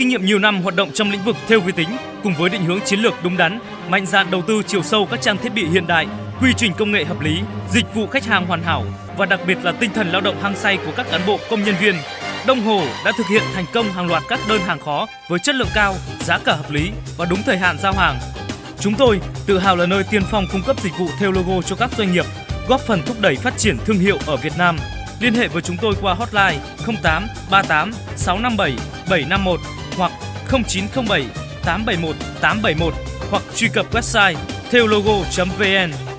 Kinh nghiệm nhiều năm hoạt động trong lĩnh vực theo vi tính, cùng với định hướng chiến lược đúng đắn, mạnh dạn đầu tư chiều sâu các trang thiết bị hiện đại, quy trình công nghệ hợp lý, dịch vụ khách hàng hoàn hảo và đặc biệt là tinh thần lao động hăng say của các cán bộ công nhân viên, Đông Hồ đã thực hiện thành công hàng loạt các đơn hàng khó với chất lượng cao, giá cả hợp lý và đúng thời hạn giao hàng. Chúng tôi tự hào là nơi tiên phong cung cấp dịch vụ theo logo cho các doanh nghiệp, góp phần thúc đẩy phát triển thương hiệu ở Việt Nam. Liên hệ với chúng tôi qua hotline 08 38 657 751 hoặc 0907 871 871 hoặc truy cập website theologo.vn.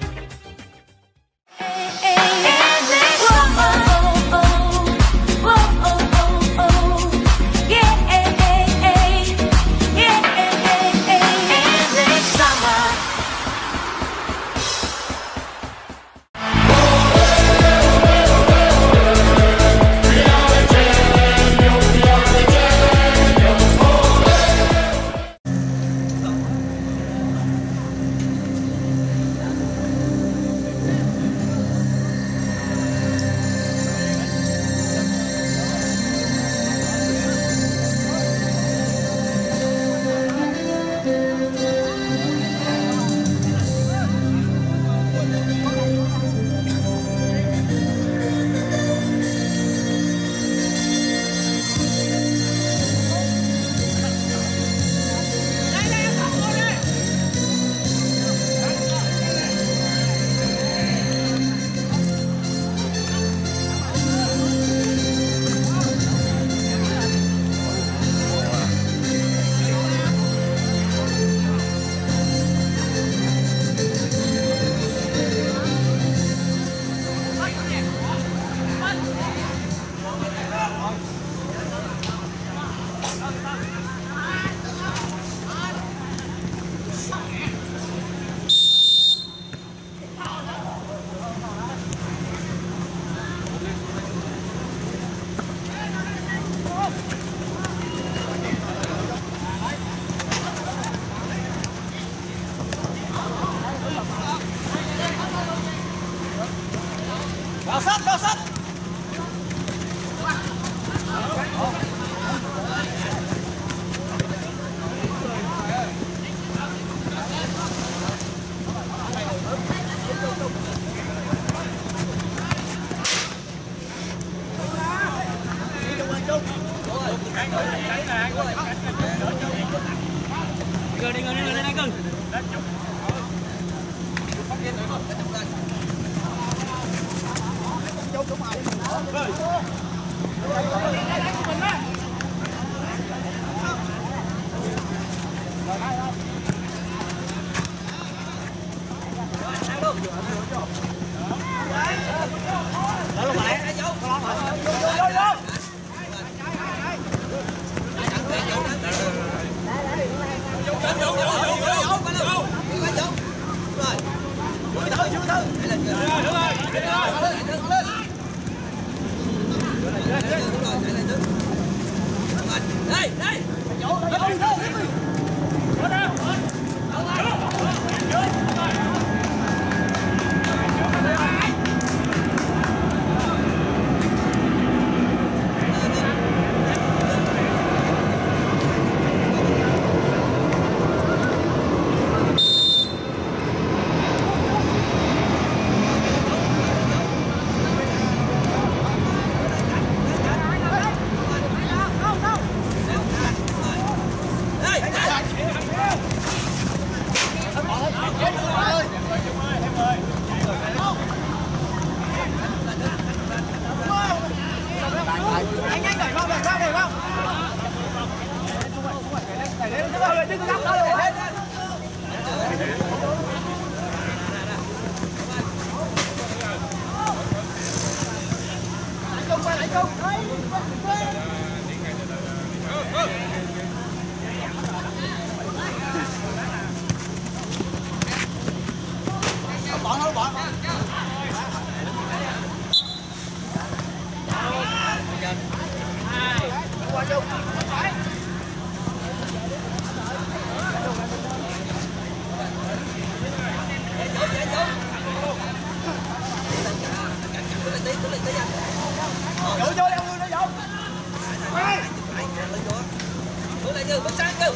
từ bốc sang từ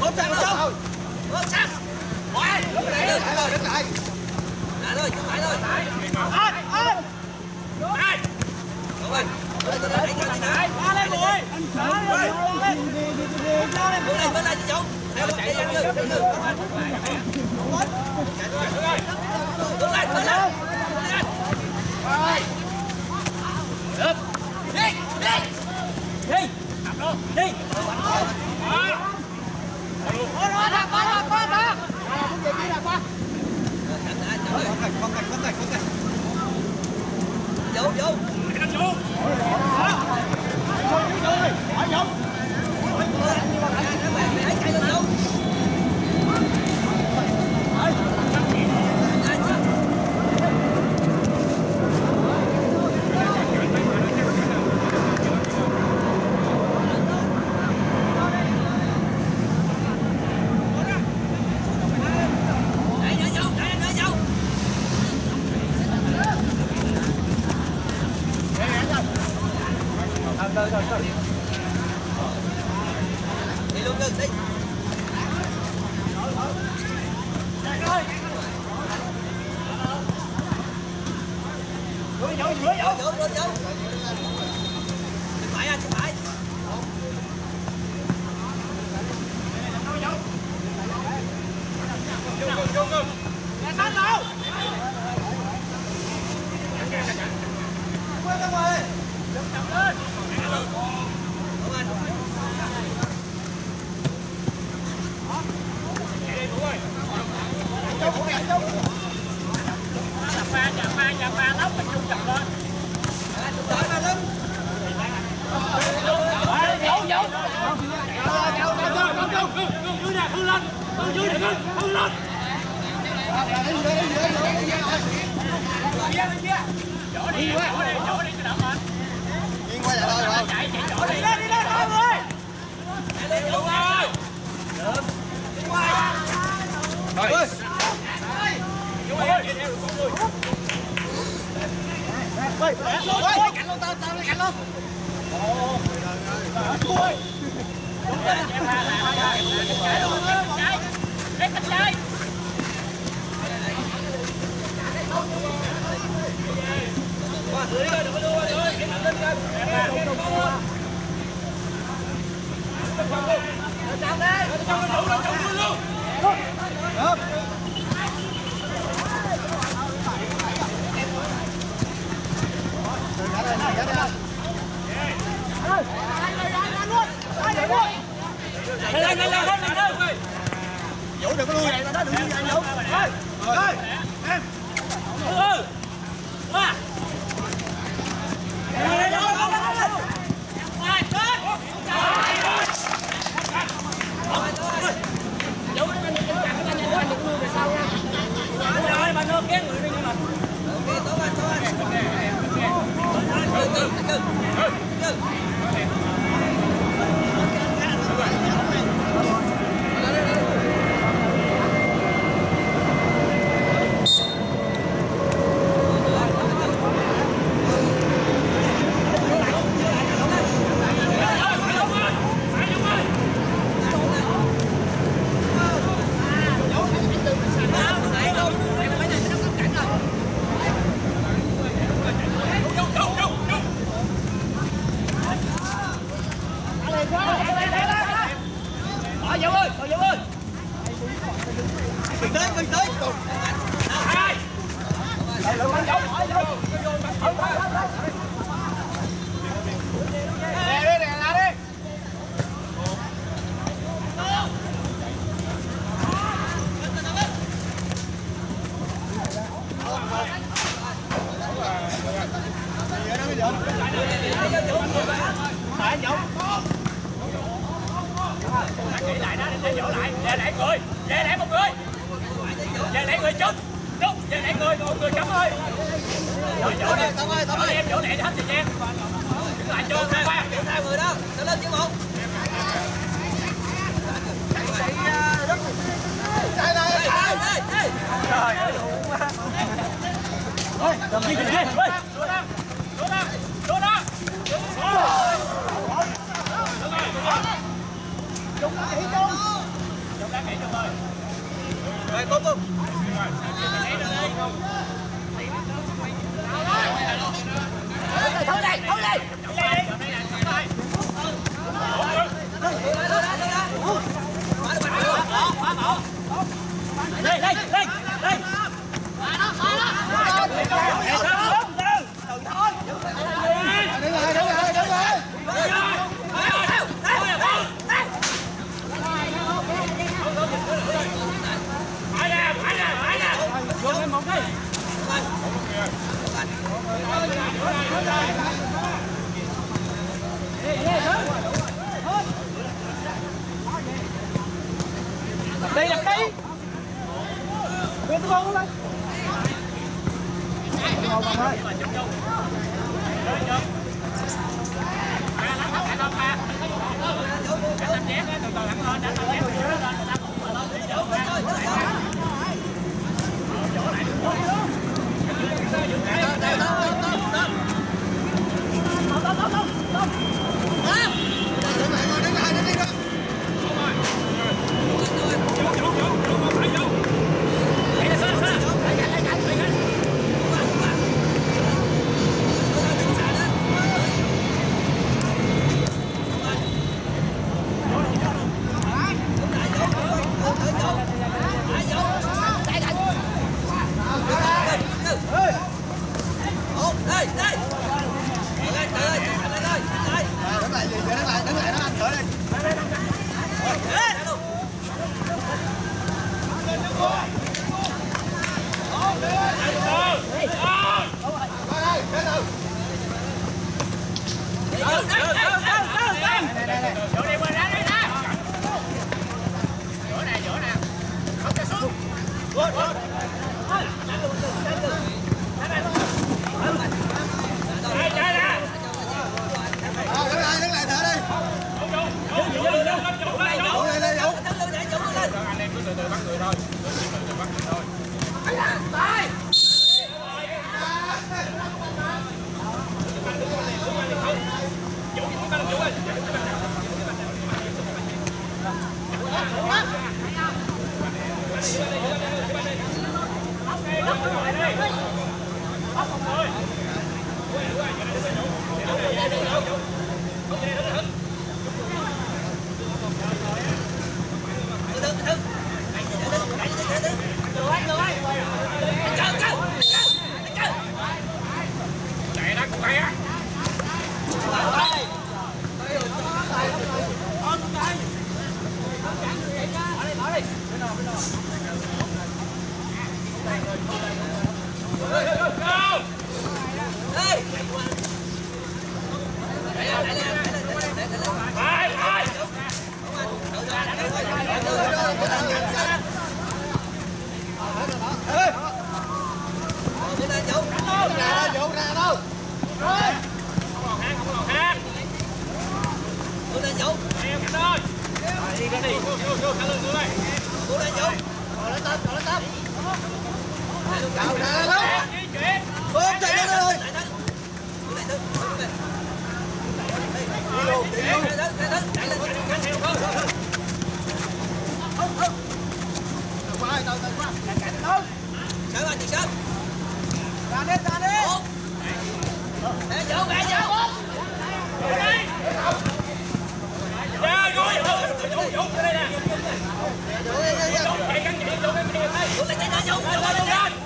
bốc sang không bốc sang quá lúc này rồi lại rồi đứng lại lại rồi chứ phải rồi lại ơi lại đúng rồi Hãy subscribe cho kênh Ghiền Mì Gõ Để không bỏ lỡ những video hấp dẫn Đi. Đi. Qua đó, qua đó, qua đó. Vô, vô. Chạy lên vô. Đẩy nữa vô, đẩy nữa vô. Đi luôn ngừng đi. Vô, vô, vô, vô. Chân phải à, chân phải. Đúng anh. Đợi mà lưng. Đi lên, đi lên, mọi người. Chạy lên vô. Đi ngoài. Lên, lên, lên, lên, lên, lên. Vũ đừng có lui này mà đó, đừng lui này Vũ. Ơi, ơi, em. Ừ. Ba. Lên, lên, lên, lên, lên, lên. Qua, lên. Rồi, bà nương cái người đi như mình. Ok, tốt anh, tốt anh. Ngừng, ngừng, ngừng. Ngừng. Bỏ Dũng ơi, bỏ Dũng ơi. Bình tới, bình. Hai. Nè đi, nè là đi. Kỹ lại đó để dõi lại. Về lại người, về lại một người. Về lại người trước. Đúng, về lại người, một người cắm ơi. Rồi chỗ đi, Tao ơi, đi ơi. em chỗ này hết thời gian. Đứng lại cho hai. Kiểm tra người đó. Nó lên chứ một. Đây, đây, Đây, đây, đây, đây. Đi, đi, đi. Đổ ra, đổ ra, đổ ra. Trung đã nghỉ Trung Trung đã nghỉ Trung ơi Rồi Cúc Cúc Thôi đây, thôi đây. Lên, lên, lên Hey, hey, hey. Đào đà lắm. Ôm chạy lên rồi. Ra đi, ra đi. Để vô, để vô. Ra vô, vô, vô, vô đây nè. Chạy căng chạy vô em đi. Chạy chạy chạy vô.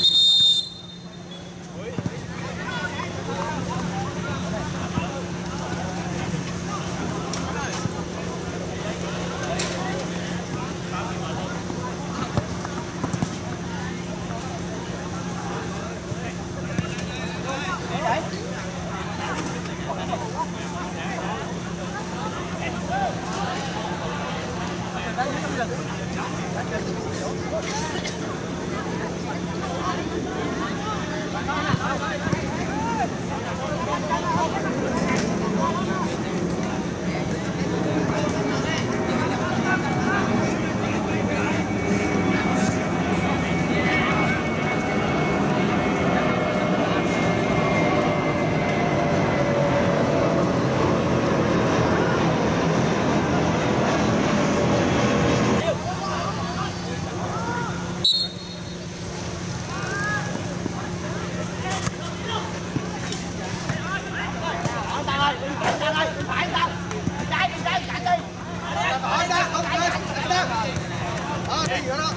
Đó, đi giữa đó.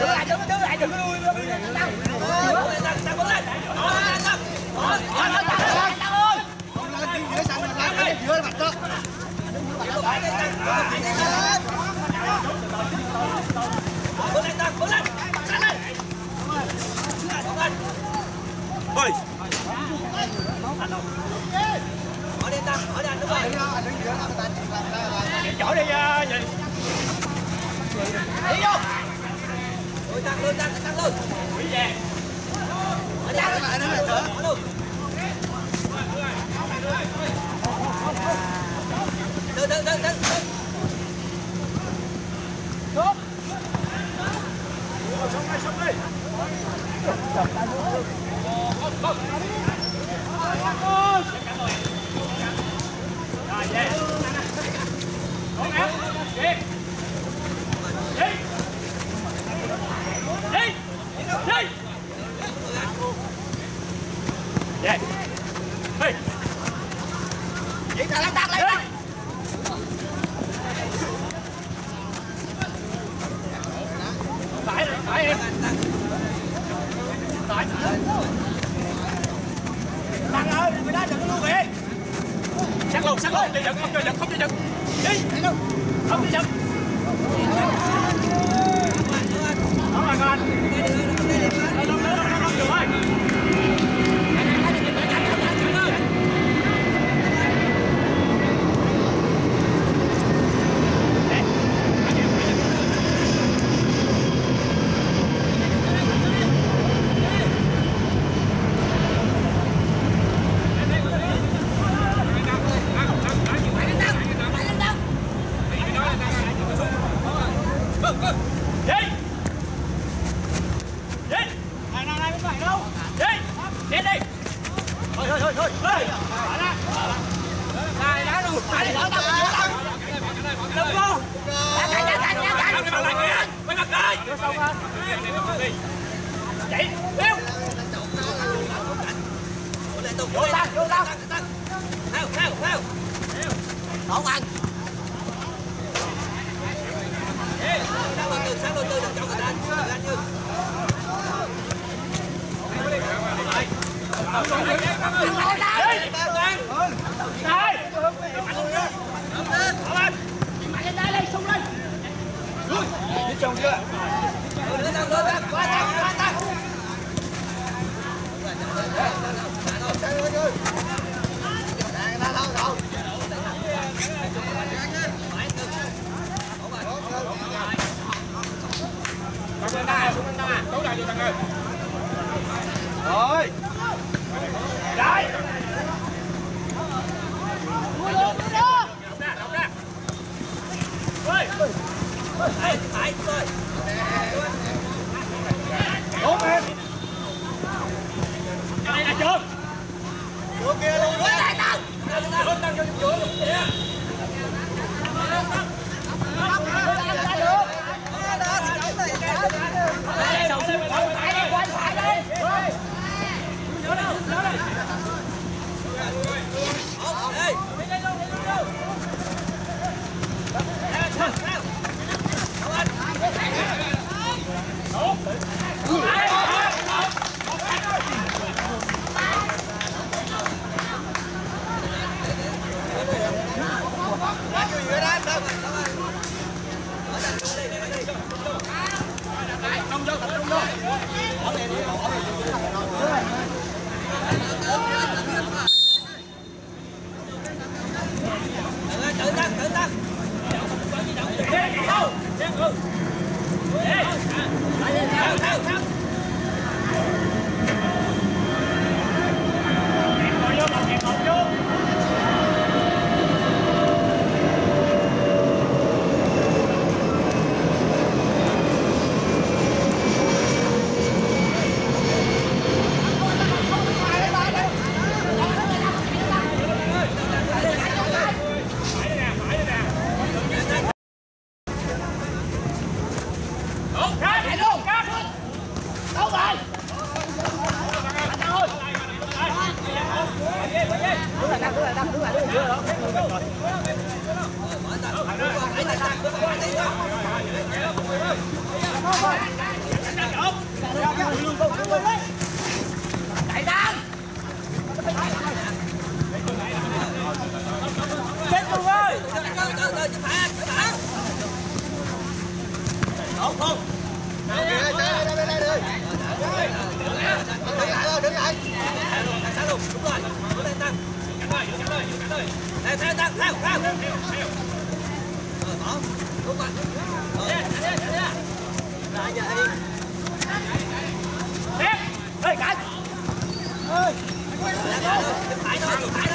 Đưa lại, đừng đưa lại, đừng có lui, đi lại, tăng. Đưa lại, tăng, bước lên. Đó, tăng. Đó, đó, đó, tăng. Không lên lại nữa, giữa luôn. đó. Bước lên, tăng, bước lên. Tăng lên. Ôi. Hỏi đi tăng, hỏi đi anh đúng rồi. Đi đó, anh làm ra là Chỗ đi à, gì? Đi vô. Lùi tăng, lùi tăng, tăng lùi. Đi về. Hỏi đi đứng lại, đứng lại nữa. hỏi luôn. Từ từ từ từ từ. Rồi về. Con em. Đi. Đi. Đi. Đi. Về. Đi. Vậy ta lấy tắt lấy tắt. Phải rồi, phải em. Phải. Tăng ơi, mày đá đừng có lưu về. Sát luôn, sát luôn, đi giật, không cho giật, không cho giật. Đi. Không cho giật. Đó là con anh. Đâu, đâu, đâu, đâu, đâu, được rồi. Đi. Đi. Này nào này bên phải đâu? Đi. Đi đi. Thôi thôi thôi thôi. Thôi. Này đá luôn. Này đá tao giữa tao. Đừng vô. Đá đá đá đá đá. Mày bắt lại kìa. Mày bắt lại. Vô xong ha. Chạy. Điêu. Vô tăng, vô tăng. Theo, theo, theo. Đổ ăn. Sang từ từ, sang từ từ, đừng cho người ta, người ta như. Rồi. Đấy. Động ra, động ra. Ơi. Đấy, phải, rồi. Đúng em. Cái này là trường. Vô kia luôn đó. Trường đang vô giữa luôn kìa. Đây, đầu tiên mình phải đi, quay phải đi. Nhớ đâu, nhớ đâu. Đây. Đi, đi luôn, đi luôn, đi luôn. Theo, theo, theo. Tự tăng, tự tăng. Thao, thao, thao. Từ từ, từ, chụp hạ, chụp hạ. Không, không. Đây, đây, đây, đây, đây, đây. Đứng lại thôi, đứng lại. Thang sát luôn, đúng rồi. Đúng rồi, tăng. Rồi, bỏ. Đúng rồi. Rồi. Lại phải thôi, phải.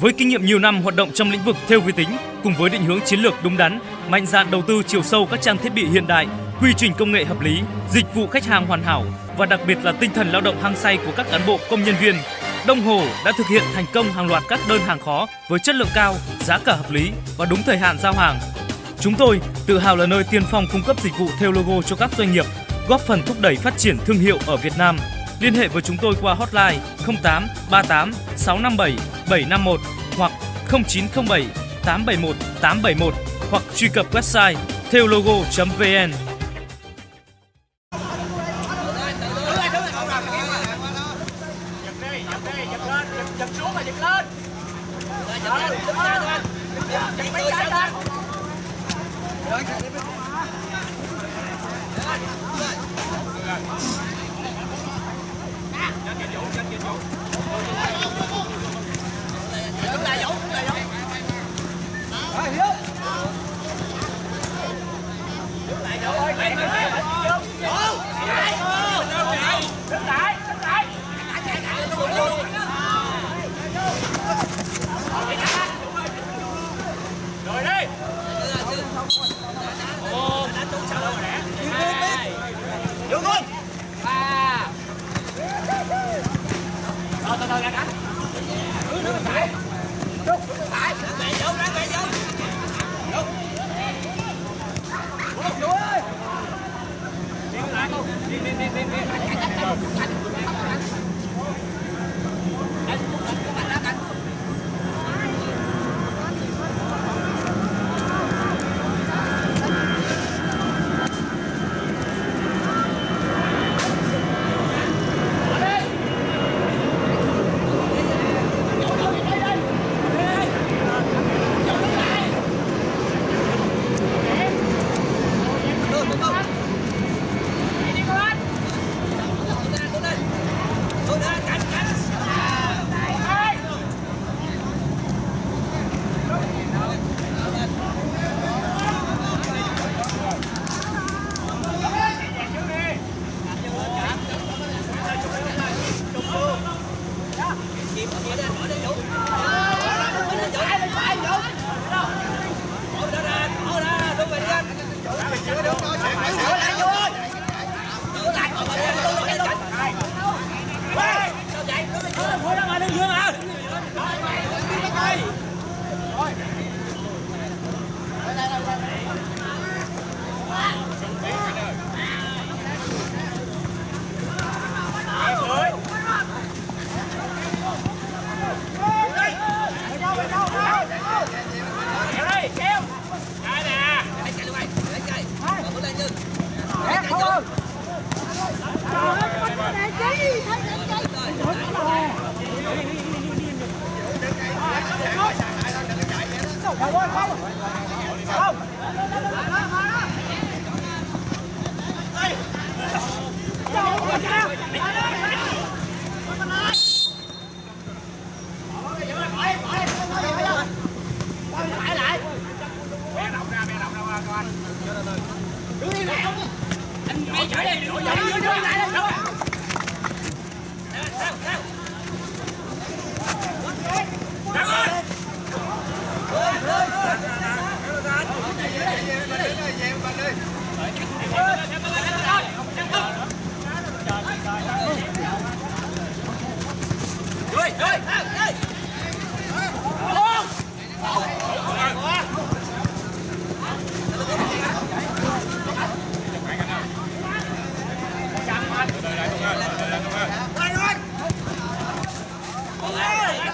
Với kinh nghiệm nhiều năm hoạt động trong lĩnh vực theo vi tính, cùng với định hướng chiến lược đúng đắn, mạnh dạn đầu tư chiều sâu các trang thiết bị hiện đại, quy trình công nghệ hợp lý, dịch vụ khách hàng hoàn hảo và đặc biệt là tinh thần lao động hăng say của các cán bộ công nhân viên, Đông Hồ đã thực hiện thành công hàng loạt các đơn hàng khó với chất lượng cao, giá cả hợp lý và đúng thời hạn giao hàng. Chúng tôi tự hào là nơi tiên phong cung cấp dịch vụ theo logo cho các doanh nghiệp, góp phần thúc đẩy phát triển thương hiệu ở Việt Nam. Liên hệ với chúng tôi qua hotline 08 38 657 751 hoặc 0907 871 871 hoặc truy cập website theo logo.vn. giật xuống đưa lại không anh ngay chở đây đưa lại đưa đi lại đâu sao sao Hey!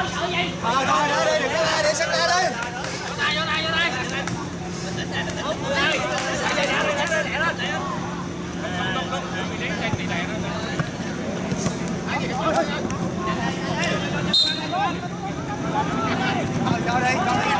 Thôi thôi đó đi, đừng có la để sắp ra đi. Thôi cho đi, cho đi.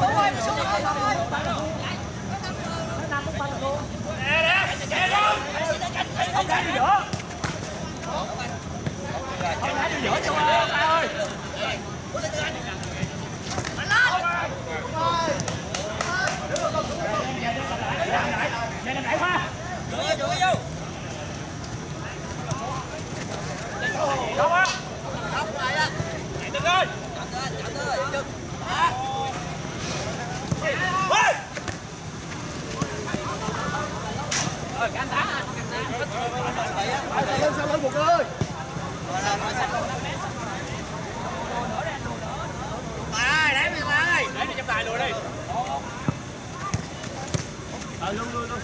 Đúng rồi, xuống rồi, xuống rồi. Nó nằm một phần luôn không đá đi giữa không đá đi giữa cho ta ơi Chạy đẩy qua Đâu á Chạy từng ơi Ôi! Rồi, cánh đá lên sao lên một ơi Tài, đẩy mình lại Đẩy đi trong tài luôn đi Ờ, luôn luôn luôn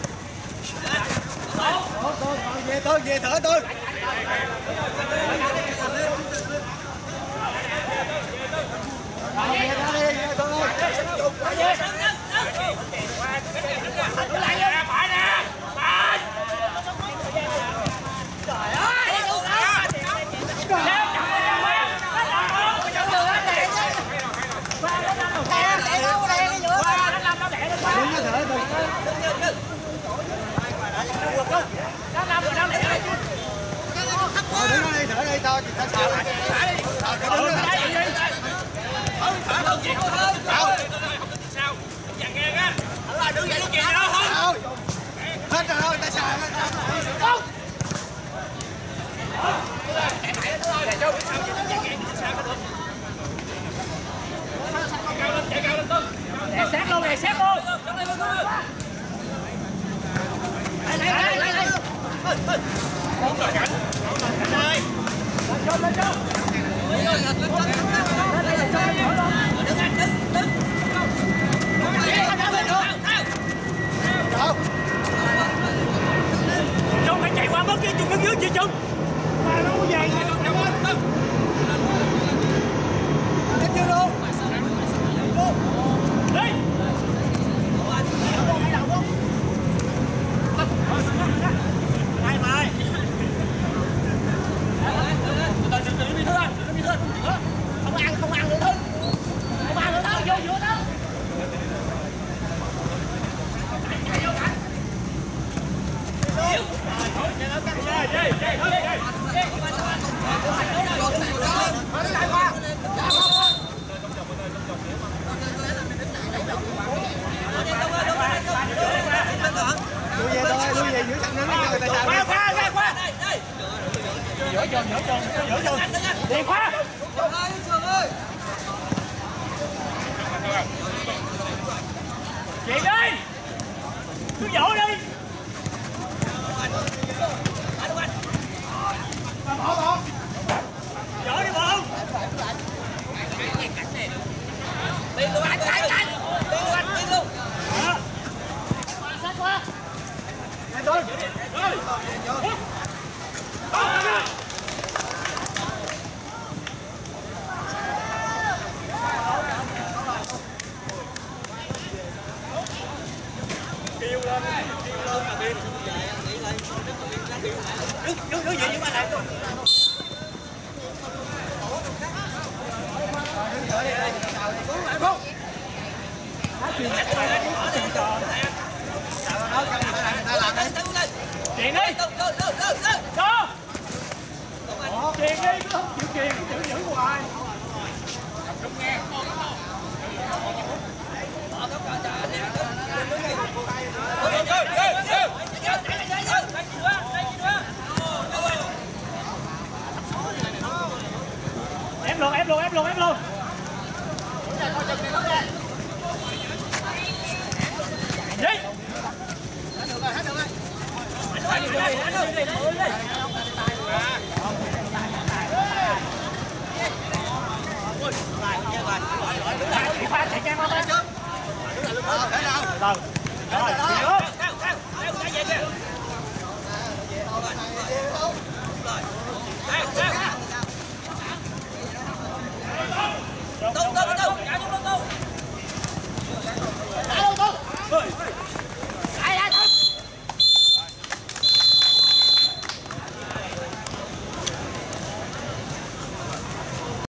về tôi về thở tôi Chuyện đi Đâu. Đó Chuyện đi, không chịu chuyện, cứ chịu giữ hoài Rồi, rồi, rồi, rồi. Chạy, chạy, chạy, chạy. Đánh gì nữa, đánh gì nữa. Ép luôn, ép luôn, ép luôn, ép luôn Đi hết được rồi hết được bên Ờ, thế nào Từ Rồi, đi Theo, theo, theo, chạy về kìa. Theo, theo. 走走走